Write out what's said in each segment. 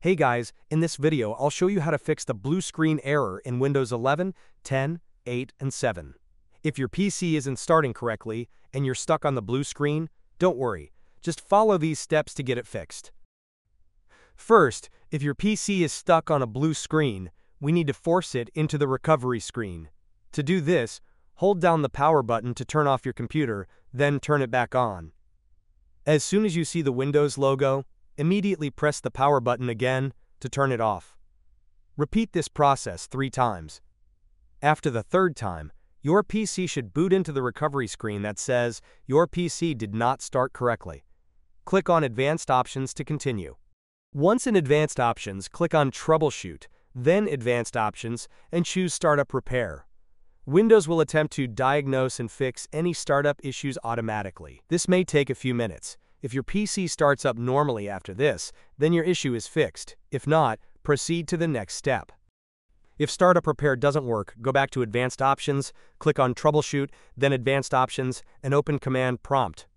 Hey guys, in this video I'll show you how to fix the blue screen error in Windows 11, 10, 8, and 7. If your PC isn't starting correctly and you're stuck on the blue screen, don't worry, just follow these steps to get it fixed. First, if your PC is stuck on a blue screen, we need to force it into the recovery screen. To do this, hold down the power button to turn off your computer, then turn it back on. As soon as you see the Windows logo, Immediately press the power button again to turn it off. Repeat this process three times. After the third time, your PC should boot into the recovery screen that says your PC did not start correctly. Click on Advanced Options to continue. Once in Advanced Options, click on Troubleshoot, then Advanced Options, and choose Startup Repair. Windows will attempt to diagnose and fix any startup issues automatically. This may take a few minutes. If your PC starts up normally after this, then your issue is fixed. If not, proceed to the next step. If Startup Repair doesn't work, go back to Advanced Options, click on Troubleshoot, then Advanced Options, and open Command Prompt.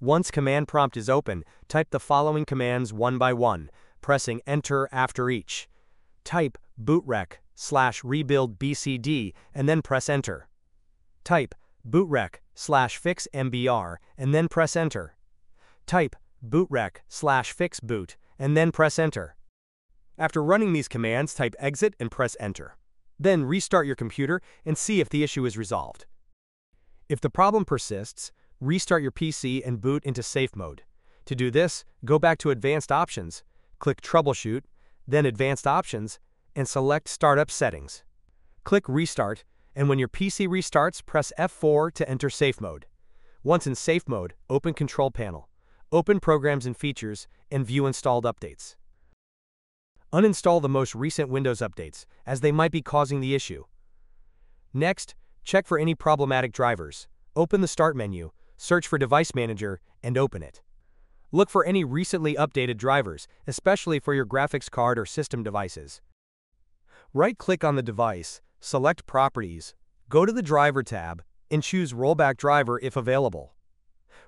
Once Command Prompt is open, type the following commands one by one, pressing Enter after each. Type bootrec slash rebuild bcd and then press Enter. Type bootrec slash fix mbr and then press Enter. Type bootrec slash fixboot and then press enter. After running these commands, type exit and press enter. Then restart your computer and see if the issue is resolved. If the problem persists, restart your PC and boot into safe mode. To do this, go back to Advanced Options, click Troubleshoot, then Advanced Options, and select Startup Settings. Click Restart, and when your PC restarts, press F4 to enter safe mode. Once in safe mode, open Control Panel. Open Programs and Features, and view installed updates. Uninstall the most recent Windows updates, as they might be causing the issue. Next, check for any problematic drivers. Open the Start menu, search for Device Manager, and open it. Look for any recently updated drivers, especially for your graphics card or system devices. Right-click on the device, select Properties, go to the Driver tab, and choose Rollback Driver if available.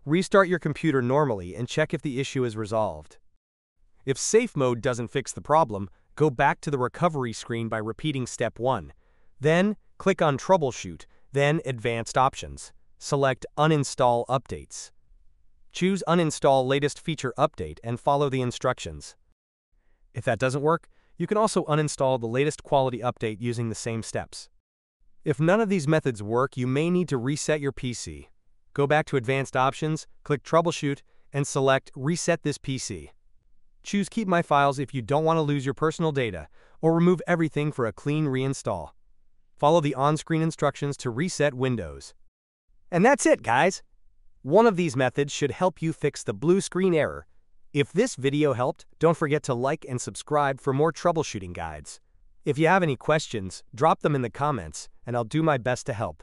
Restart your computer normally and check if the issue is resolved. If Safe Mode doesn't fix the problem, go back to the recovery screen by repeating Step 1. Then, click on Troubleshoot, then Advanced Options. Select Uninstall Updates. Choose Uninstall Latest Feature Update and follow the instructions. If that doesn't work, you can also uninstall the latest quality update using the same steps. If none of these methods work, you may need to reset your PC. Go back to Advanced Options, click Troubleshoot, and select Reset this PC. Choose Keep My Files if you don't want to lose your personal data, or remove everything for a clean reinstall. Follow the on-screen instructions to reset Windows. And that's it, guys! One of these methods should help you fix the blue screen error. If this video helped, don't forget to like and subscribe for more troubleshooting guides. If you have any questions, drop them in the comments, and I'll do my best to help.